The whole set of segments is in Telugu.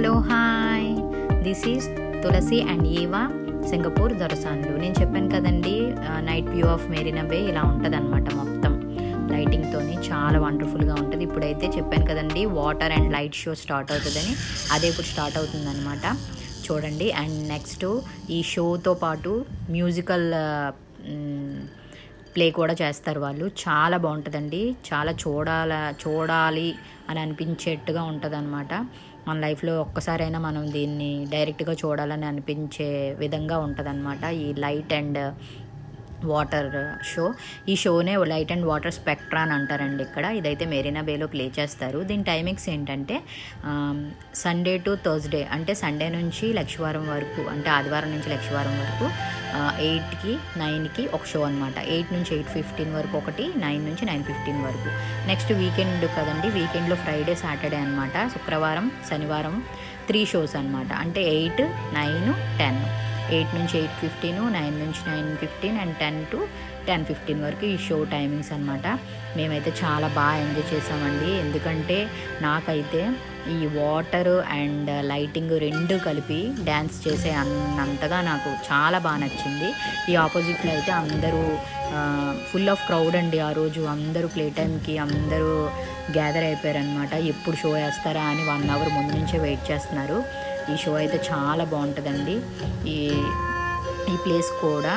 Hello hi. This is Tulasi and Eva Singapore దొరసాన్లు నేను చెప్పాను కదండి night view of Marina Bay ఇలా ఉంటుంది అనమాట మొత్తం లైటింగ్తోని చాలా వండర్ఫుల్గా ఉంటుంది. ఇప్పుడైతే చెప్పాను కదండి water and light show start అవుతుందని. అదే ఇప్పుడు స్టార్ట్ అవుతుందన్నమాట. చూడండి అండ్ నెక్స్ట్ ఈ షోతో పాటు మ్యూజికల్ ప్లే కూడా చేస్తారు వాళ్ళు. చాలా బాగుంటుందండి. చాలా చూడాల చూడాలి అని అనిపించేట్టుగా ఉంటుంది అనమాట మన లైఫ్లో ఒక్కసారైనా మనం దీన్ని డైరెక్ట్గా చూడాలని అనిపించే విధంగా ఉంటుంది ఈ లైట్ అండ్ వాటర్ షో. ఈ షోనే లైట్ అండ్ వాటర్ స్పెక్ట్రా అని అంటారండి ఇక్కడ. ఇదైతే మెరీనా బేలో ప్లే చేస్తారు. దీని టైమింగ్స్ ఏంటంటే సండే టు థర్స్డే అంటే సండే నుంచి లక్షవారం వరకు అంటే ఆదివారం నుంచి లక్షవారం వరకు ఎయిట్కి నైన్కి ఒక షో అనమాట ఎయిట్ నుంచి ఎయిట్ ఫిఫ్టీన్ వరకు ఒకటి నైన్ నుంచి నైన్ ఫిఫ్టీన్ వరకు. నెక్స్ట్ వీకెండ్ కదండి వీకెండ్లో ఫ్రైడే సాటర్డే అనమాట శుక్రవారం శనివారం త్రీ షోస్ అనమాట అంటే ఎయిట్ నైన్ టెన్. ఎయిట్ నుంచి ఎయిట్ ఫిఫ్టీన్ నైన్ నుంచి nine fifteen and ten to ten fifteen వరకు ఈ షో టైమింగ్స్ అనమాట మేమైతే చాలా బాగా ఎంజాయ్ చేసామండి. ఎందుకంటే నాకైతే ఈ వాటర్ అండ్ లైటింగ్ రెండు కలిపి డ్యాన్స్ చేసే అన్నంతగా నాకు చాలా బాగా నచ్చింది. ఈ ఆపోజిట్లో అయితే అందరూ ఫుల్ ఆఫ్ క్రౌడ్ అండి ఆ రోజు. అందరూ ప్లే టైంకి అందరూ గ్యాదర్ అయిపోయారనమాట ఎప్పుడు షో వేస్తారా అని వన్ అవర్ ముందు నుంచే వెయిట్ చేస్తున్నారు. ఈ షో అయితే చాలా బాగుంటుందండి. ఈ ఈ ప్లేస్ కూడా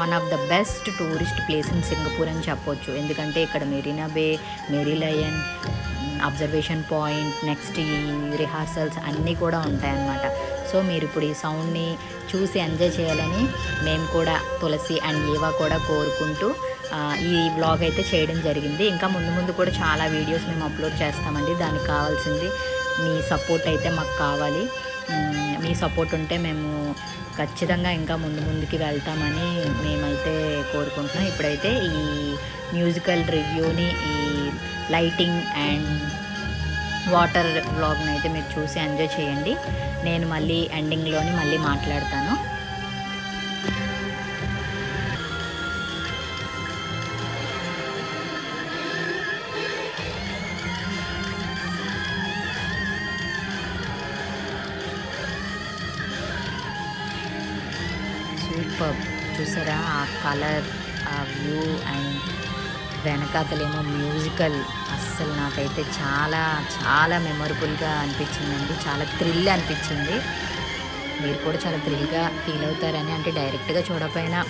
one of the best tourist place in Singapore అని చెప్పొచ్చు. ఎందుకంటే ఇక్కడ Marina Bay Merlion observation point next ఈ రిహార్సల్స్ అన్నీ కూడా ఉంటాయన్నమాట. సో మీరు ఇప్పుడు ఈ సౌండ్ని చూసి ఎంజాయ్ చేయాలని మేము కూడా తులసి అండ్ ఏవా కూడా కోరుకుంటూ ఈ వ్లాగ్ అయితే చేయడం జరిగింది. ఇంకా ముందు ముందు కూడా చాలా వీడియోస్ మేము అప్లోడ్ చేస్తామండి. దానికి కావాల్సింది మీ సపోర్ట్ అయితే మాకు కావాలి. మీ సపోర్ట్ ఉంటే మేము ఖచ్చితంగా ఇంకా ముందు ముందుకి వెళ్తామని మేమైతే కోరుకుంటున్నాం. ఇప్పుడైతే ఈ మ్యూజికల్ రివ్యూని ఈ లైటింగ్ అండ్ వాటర్ వ్లాగ్ని అయితే మీరు చూసి ఎంజాయ్ చేయండి. నేను మళ్ళీ ఎండింగ్లోని మళ్ళీ మాట్లాడతాను. సూపర్. చూసారా? ఆ కలర్ ఆ వ్యూ అండ్ వెనకాతలేమో మ్యూజికల్. అస్సలు నాకైతే చాలా చాలా మెమొరబుల్గా అనిపించిందండి. చాలా థ్రిల్ అనిపించింది. మీరు కూడా చాలా థ్రిల్గా ఫీల్ అవుతారని అంటే డైరెక్ట్గా చూడకపోయినా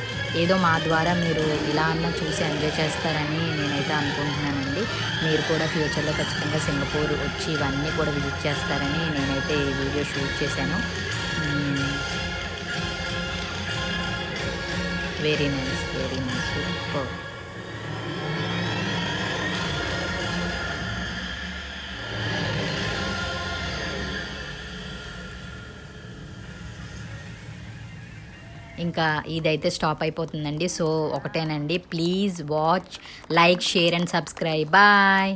ఏదో మా ద్వారా మీరు ఇలా అన్న చూసి ఎంజాయ్ చేస్తారని నేనైతే అనుకుంటున్నానండి. మీరు కూడా ఫ్యూచర్లో ఖచ్చితంగా సింగపూర్ వచ్చి ఇవన్నీ కూడా విజిట్ చేస్తారని నేనైతే ఈ వీడియో షూట్ చేశాను. Very nice very nice super ఇంకా ఇదైతే స్టాప్ అయిపోతుందండి. సో ఒకటేనండి. Please watch like share and subscribe bye